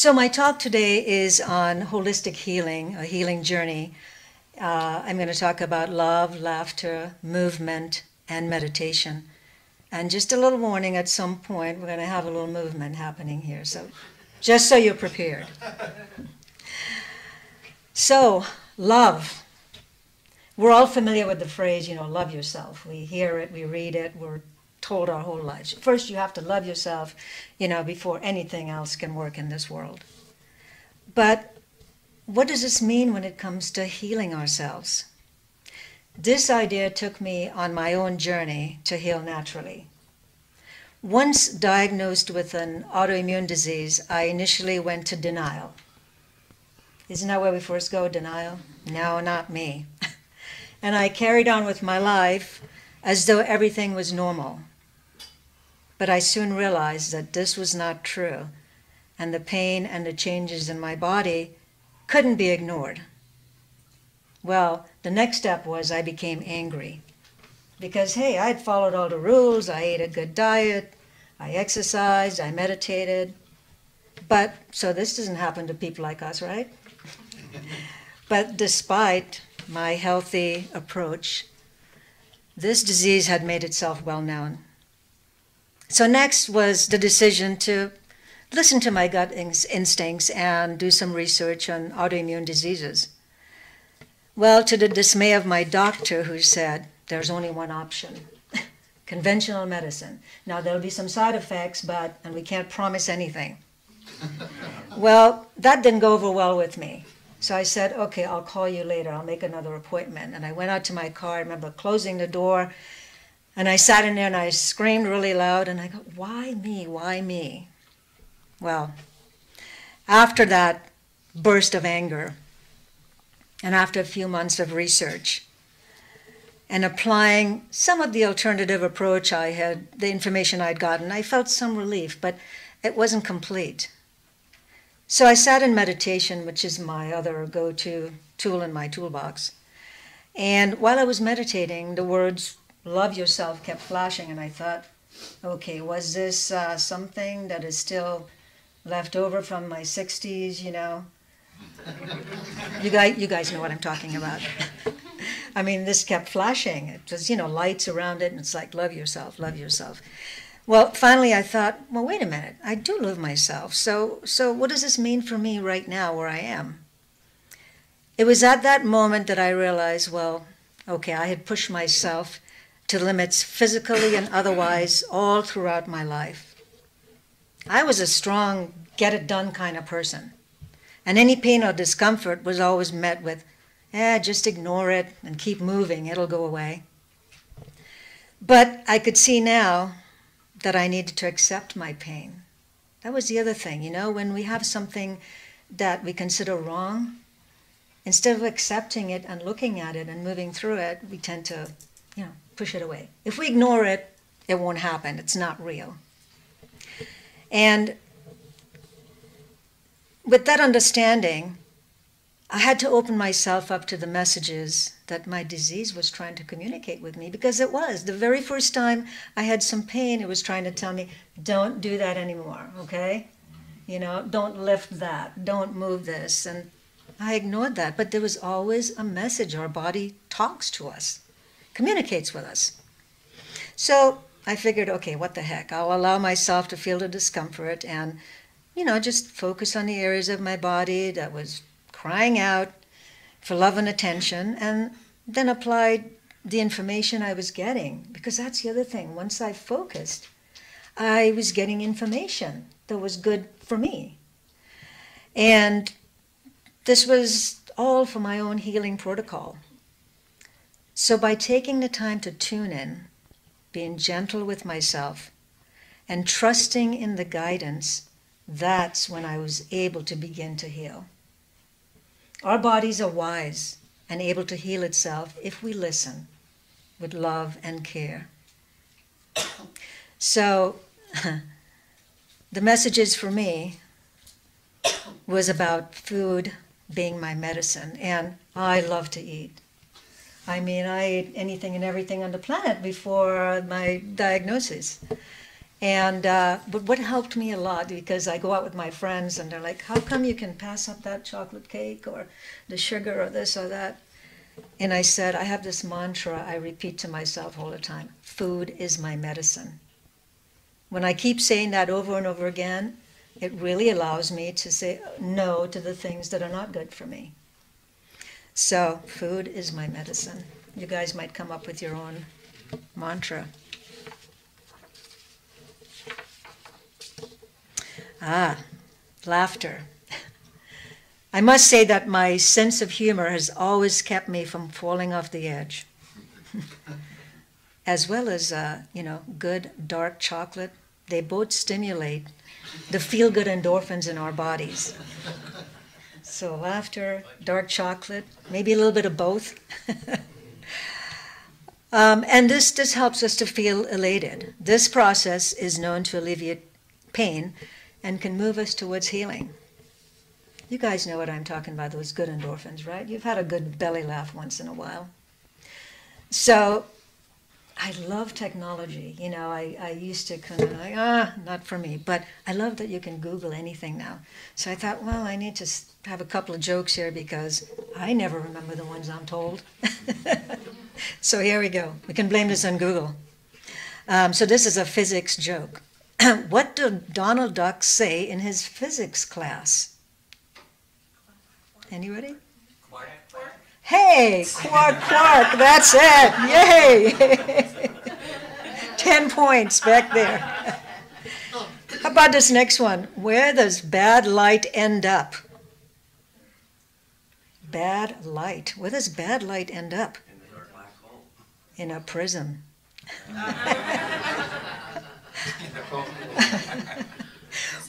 So, my talk today is on holistic healing, a healing journey. Uh, I'm going to talk about love, laughter, movement, and meditation. And just a little warning at some point, we're going to have a little movement happening here. So, just so you're prepared. So, love. We're all familiar with the phrase, you know, love yourself. We hear it, we read it, we're told our whole lives. First, you have to love yourself, you know, before anything else can work in this world. But what does this mean when it comes to healing ourselves? This idea took me on my own journey to heal naturally. Once diagnosed with an autoimmune disease, I initially went to denial. Isn't that where we first go, denial? No, not me. and I carried on with my life as though everything was normal. But I soon realized that this was not true, and the pain and the changes in my body couldn't be ignored. Well, the next step was I became angry because, hey, I'd followed all the rules. I ate a good diet, I exercised, I meditated. But, so this doesn't happen to people like us, right? but despite my healthy approach, this disease had made itself well known. So, next was the decision to listen to my gut instincts and do some research on autoimmune diseases. Well, to the dismay of my doctor, who said, there's only one option conventional medicine. Now, there'll be some side effects, but, and we can't promise anything. well, that didn't go over well with me. So I said, okay, I'll call you later. I'll make another appointment. And I went out to my car. I remember closing the door. And I sat in there and I screamed really loud. And I go, why me? Why me? Well, after that burst of anger, and after a few months of research and applying some of the alternative approach I had, the information I'd gotten, I felt some relief, but it wasn't complete. So I sat in meditation, which is my other go to tool in my toolbox. And while I was meditating, the words love yourself kept flashing, and I thought, okay, was this uh, something that is still left over from my 60s, you know? you guys, you guys know what I'm talking about. I mean, this kept flashing. It was, you know, lights around it, and it's like, love yourself, love yourself. Well, finally, I thought, well, wait a minute. I do love myself. So, so what does this mean for me right now, where I am? It was at that moment that I realized, well, okay, I had pushed myself to limits physically and otherwise all throughout my life. I was a strong, get it done kind of person. And any pain or discomfort was always met with, eh, just ignore it and keep moving, it'll go away. But I could see now that I needed to accept my pain. That was the other thing, you know, when we have something that we consider wrong, instead of accepting it and looking at it and moving through it, we tend to, you know, push it away. If we ignore it, it won't happen. It's not real. And with that understanding, I had to open myself up to the messages that my disease was trying to communicate with me because it was. The very first time I had some pain, it was trying to tell me, don't do that anymore, okay? You know, don't lift that, don't move this. And I ignored that, but there was always a message. Our body talks to us, communicates with us. So I figured, okay, what the heck? I'll allow myself to feel the discomfort and you know, just focus on the areas of my body that was crying out for love and attention, and then applied the information I was getting. Because that's the other thing. Once I focused, I was getting information that was good for me. And this was all for my own healing protocol. So, by taking the time to tune in, being gentle with myself, and trusting in the guidance that's when I was able to begin to heal. Our bodies are wise and able to heal itself if we listen with love and care. So, the messages for me was about food being my medicine, and I love to eat. I mean, I ate anything and everything on the planet before my diagnosis. And uh, but what helped me a lot because I go out with my friends and they're like, "How come you can pass up that chocolate cake or the sugar or this or that?" And I said, "I have this mantra I repeat to myself all the time: Food is my medicine." When I keep saying that over and over again, it really allows me to say no to the things that are not good for me. So, food is my medicine. You guys might come up with your own mantra. Ah, laughter. I must say that my sense of humor has always kept me from falling off the edge. as well as, uh, you know, good dark chocolate. They both stimulate the feel good endorphins in our bodies. So, laughter, dark chocolate, maybe a little bit of both. um, and this, this helps us to feel elated. This process is known to alleviate pain and can move us towards healing. You guys know what I'm talking about, those good endorphins, right? You've had a good belly laugh once in a while. So I love technology. You know, I, I used to kind of like, ah, not for me. But I love that you can Google anything now. So I thought, well, I need to have a couple of jokes here because I never remember the ones I'm told. so here we go. We can blame this on Google. Um, so this is a physics joke. what did Donald Duck say in his physics class? Anybody? Hey, quark, quark, that's it. Yay. 10 points back there. How about this next one? Where does bad light end up? Bad light. Where does bad light end up? In a prison.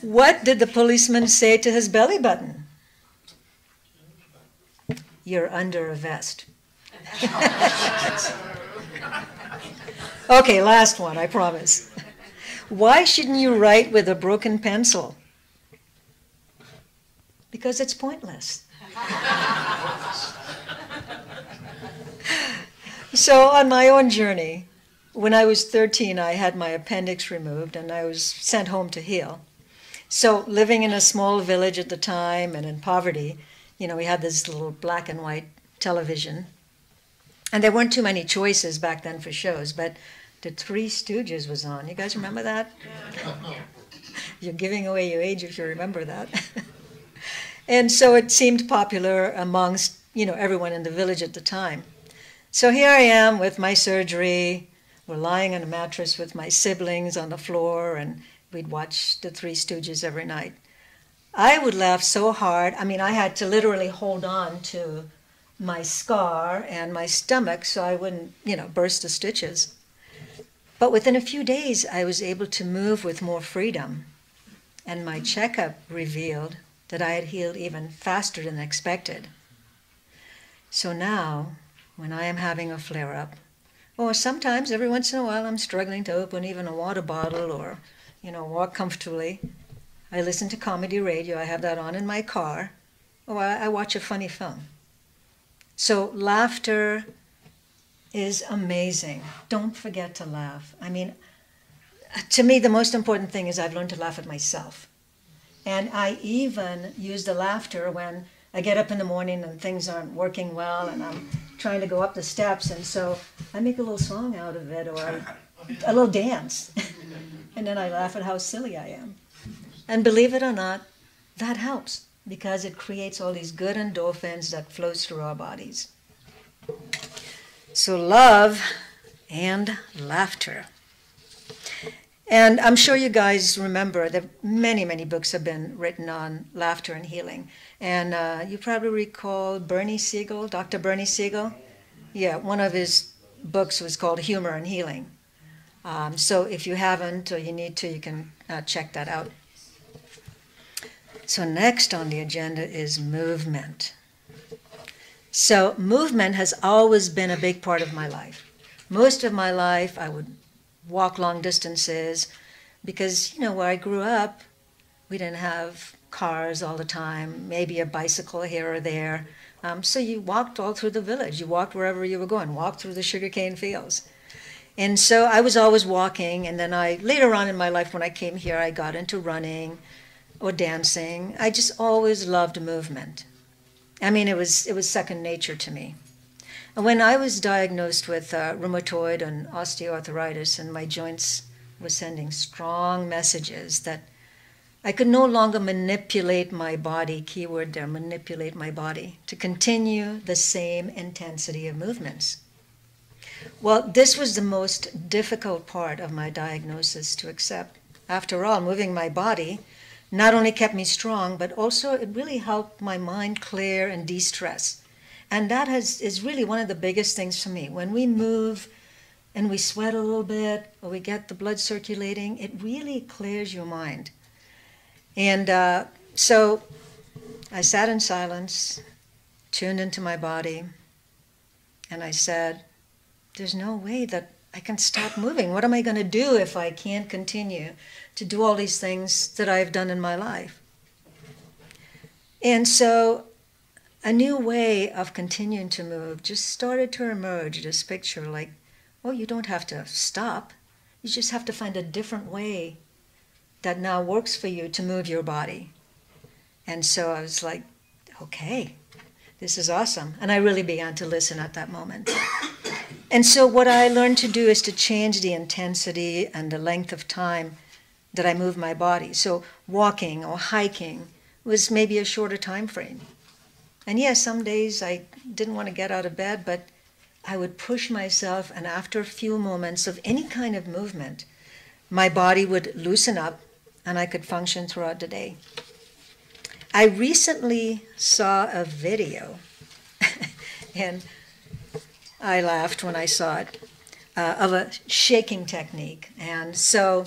what did the policeman say to his belly button? You're under a vest. Okay, last one, I promise. Why shouldn't you write with a broken pencil? Because it's pointless. so, on my own journey, when I was 13, I had my appendix removed and I was sent home to heal. So, living in a small village at the time and in poverty, you know, we had this little black and white television. And there weren't too many choices back then for shows, but the Three Stooges was on. You guys remember that? You're giving away your age if you remember that. and so it seemed popular amongst, you know, everyone in the village at the time. So here I am with my surgery, we're lying on a mattress with my siblings on the floor, and we'd watch the Three Stooges every night. I would laugh so hard. I mean, I had to literally hold on to my scar and my stomach so I wouldn't, you know, burst the stitches. But within a few days, I was able to move with more freedom. And my checkup revealed that I had healed even faster than expected. So now, when I am having a flare up, or sometimes, every once in a while, I'm struggling to open even a water bottle or, you know, walk comfortably. I listen to comedy radio. I have that on in my car. Or I, I watch a funny film. So laughter is amazing. Don't forget to laugh. I mean, to me, the most important thing is I've learned to laugh at myself. And I even use the laughter when I get up in the morning and things aren't working well and I'm trying to go up the steps, and so I make a little song out of it or a little dance. and then I laugh at how silly I am. And believe it or not, that helps because it creates all these good endorphins that flows through our bodies. So love and laughter. And I'm sure you guys remember that many, many books have been written on laughter and healing. And uh, you probably recall Bernie Siegel, Dr. Bernie Siegel. Yeah, one of his books was called Humor and Healing. Um, so if you haven't or you need to, you can uh, check that out. So, next on the agenda is movement. So, movement has always been a big part of my life. Most of my life, I would walk long distances because, you know, where I grew up, we didn't have cars all the time, maybe a bicycle here or there. Um, so you walked all through the village. You walked wherever you were going, walked through the sugarcane fields. And so I was always walking, and then I later on in my life when I came here, I got into running or dancing. I just always loved movement. I mean, it was it was second nature to me. And when I was diagnosed with uh, rheumatoid and osteoarthritis, and my joints were sending strong messages that I could no longer manipulate my body, keyword there, manipulate my body, to continue the same intensity of movements. Well, this was the most difficult part of my diagnosis to accept. After all, moving my body not only kept me strong, but also it really helped my mind clear and de stress. And that has, is really one of the biggest things for me. When we move and we sweat a little bit or we get the blood circulating, it really clears your mind. And uh, so I sat in silence, tuned into my body, and I said, There's no way that I can stop moving. What am I going to do if I can't continue to do all these things that I've done in my life? And so a new way of continuing to move just started to emerge this picture like, oh, you don't have to stop. You just have to find a different way that now works for you to move your body. And so I was like, okay, this is awesome. And I really began to listen at that moment. And so what I learned to do is to change the intensity and the length of time that I move my body. So walking or hiking was maybe a shorter time frame. And yes, some days I didn't want to get out of bed, but I would push myself, and after a few moments of any kind of movement, my body would loosen up and I could function throughout the day. I recently saw a video, and I laughed when I saw it, uh, of a shaking technique. And so,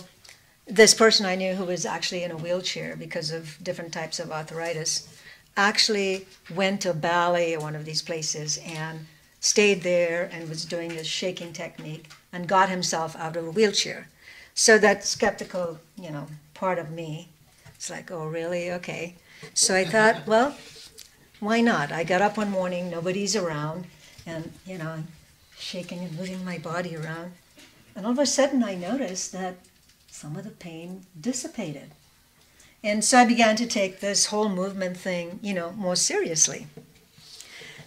this person I knew who was actually in a wheelchair because of different types of arthritis actually went to Bali or one of these places and stayed there and was doing this shaking technique and got himself out of a wheelchair. So that skeptical, you know, part of me, it's like, oh, really? Okay. So I thought, well, why not? I got up one morning, nobody's around, and, you know, I'm shaking and moving my body around. And all of a sudden I noticed that some of the pain dissipated. And so I began to take this whole movement thing, you know, more seriously.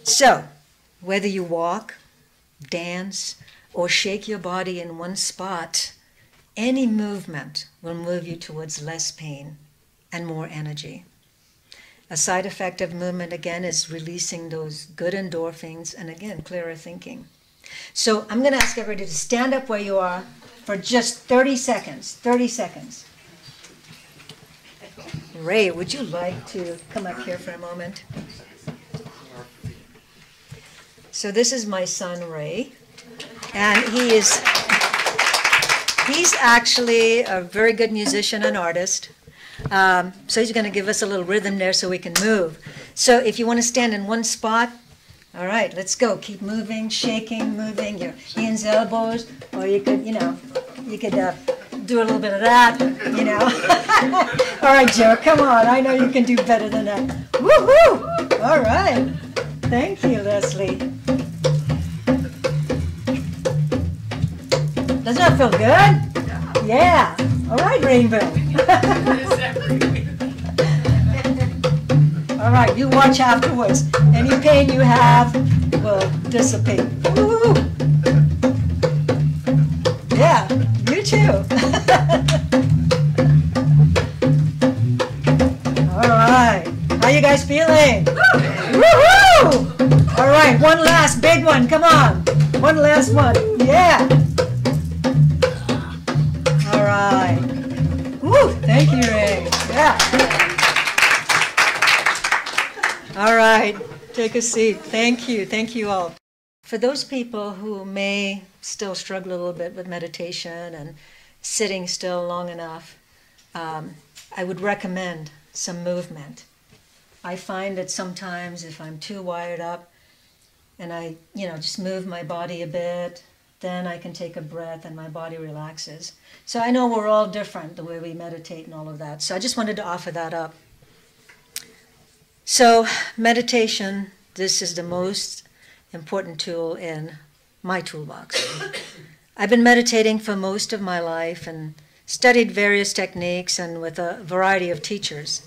So, whether you walk, dance, or shake your body in one spot, any movement will move you towards less pain and more energy. A side effect of movement, again, is releasing those good endorphins and, again, clearer thinking. So I'm going to ask everybody to stand up where you are for just 30 seconds. 30 seconds. Ray, would you like to come up here for a moment? So this is my son, Ray, and he is he's actually a very good musician and artist. Um, so he's going to give us a little rhythm there so we can move. So if you want to stand in one spot, all right, let's go. Keep moving, shaking, moving your hands, elbows, or you could, you know, you could uh, do a little bit of that, you know. all right, Joe, come on. I know you can do better than that. Woohoo! All right. Thank you, Leslie. Doesn't that feel good? Yeah. All right, Rainbow. All right, you watch afterwards. Any pain you have will dissipate. Woo! Yeah, you too. All right. How you guys feeling? Woohoo! All right, one last big one. Come on. One last one. Yeah. All right, take a seat. Thank you. Thank you all. For those people who may still struggle a little bit with meditation and sitting still long enough, um, I would recommend some movement. I find that sometimes if I'm too wired up and I, you know, just move my body a bit, then I can take a breath and my body relaxes. So I know we're all different the way we meditate and all of that. So I just wanted to offer that up. So, meditation, this is the most important tool in my toolbox. I've been meditating for most of my life and studied various techniques and with a variety of teachers.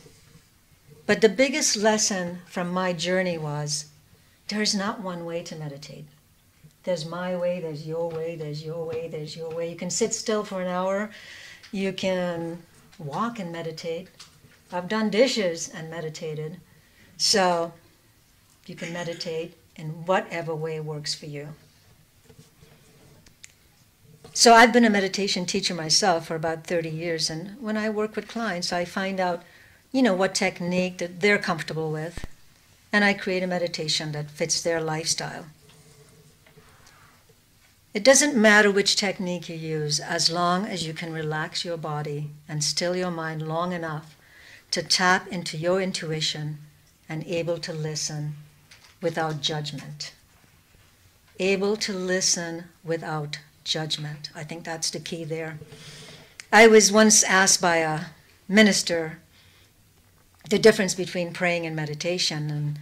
But the biggest lesson from my journey was there's not one way to meditate. There's my way, there's your way, there's your way, there's your way. You can sit still for an hour, you can walk and meditate. I've done dishes and meditated. So you can meditate in whatever way works for you. So I've been a meditation teacher myself for about 30 years, and when I work with clients, I find out, you know, what technique that they're comfortable with, and I create a meditation that fits their lifestyle. It doesn't matter which technique you use as long as you can relax your body and still your mind long enough to tap into your intuition and able to listen without judgment. Able to listen without judgment. I think that's the key there. I was once asked by a minister the difference between praying and meditation, and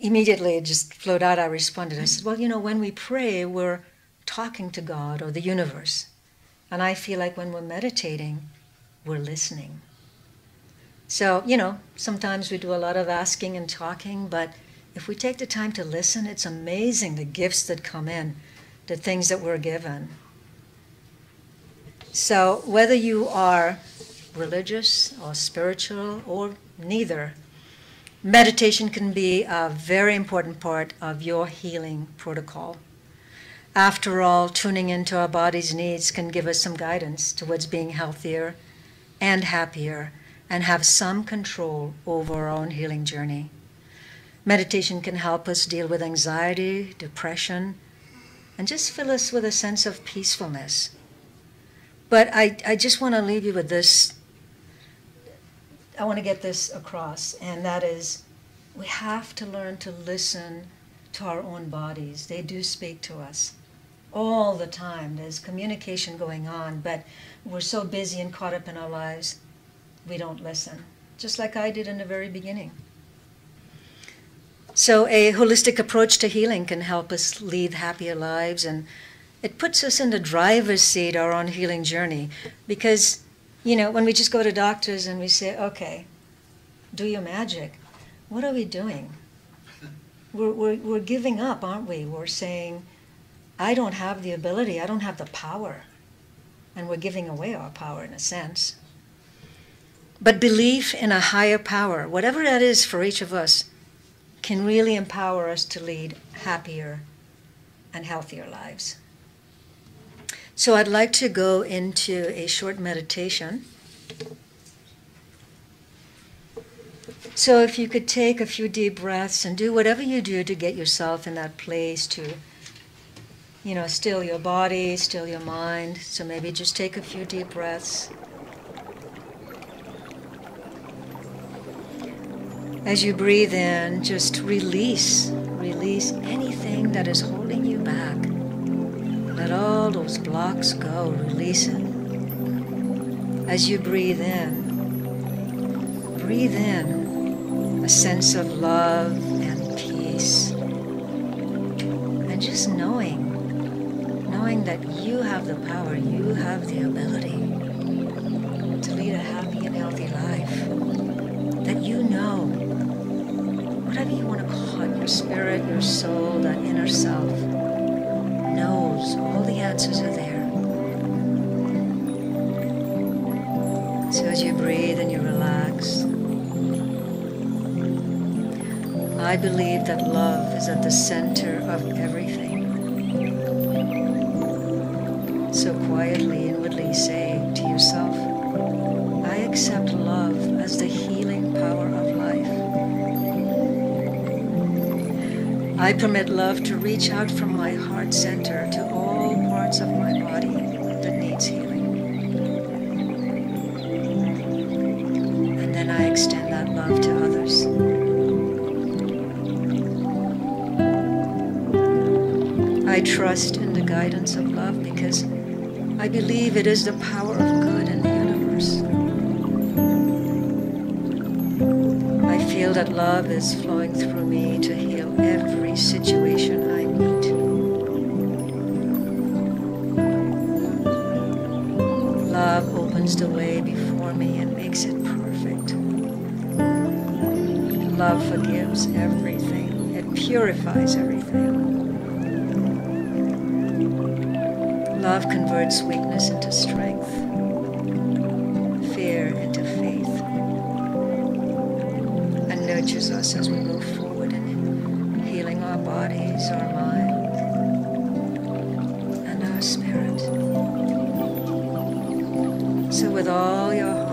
immediately it just flowed out. I responded. I said, Well, you know, when we pray, we're talking to God or the universe. And I feel like when we're meditating, we're listening. So, you know, sometimes we do a lot of asking and talking, but if we take the time to listen, it's amazing the gifts that come in, the things that we're given. So, whether you are religious or spiritual or neither, meditation can be a very important part of your healing protocol. After all, tuning into our body's needs can give us some guidance towards being healthier and happier and have some control over our own healing journey. Meditation can help us deal with anxiety, depression, and just fill us with a sense of peacefulness. But I, I just want to leave you with this. I want to get this across, and that is we have to learn to listen to our own bodies. They do speak to us all the time. There's communication going on, but we're so busy and caught up in our lives, we don't listen, just like I did in the very beginning. So, a holistic approach to healing can help us lead happier lives, and it puts us in the driver's seat our own healing journey. Because, you know, when we just go to doctors and we say, okay, do your magic, what are we doing? We're, we're, we're giving up, aren't we? We're saying, I don't have the ability, I don't have the power. And we're giving away our power in a sense. But belief in a higher power, whatever that is for each of us, can really empower us to lead happier and healthier lives. So I'd like to go into a short meditation. So if you could take a few deep breaths and do whatever you do to get yourself in that place to you know, still your body, still your mind. So maybe just take a few deep breaths. As you breathe in, just release, release anything that is holding you back. Let all those blocks go, release it. As you breathe in, breathe in a sense of love and peace. And just knowing knowing that you have the power, you have the ability to lead a happy and healthy life. That you know, whatever you want to call it, your spirit, your soul, that inner self, knows all the answers are there. So as you breathe and you relax, I believe that love is at the center of everything. So quietly, inwardly say I permit love to reach out from my heart center to all parts of my body that needs healing. And then I extend that love to others. I trust in the guidance of love because I believe it is the power of good in the universe. I feel that love is flowing through me to heal every situation I meet. Love opens the way before me and makes it perfect. Love forgives everything, it purifies everything. Love converts weakness into strength, fear into faith, and nurtures us as we move forward bodies, our mind, and our spirit. So, with all your heart,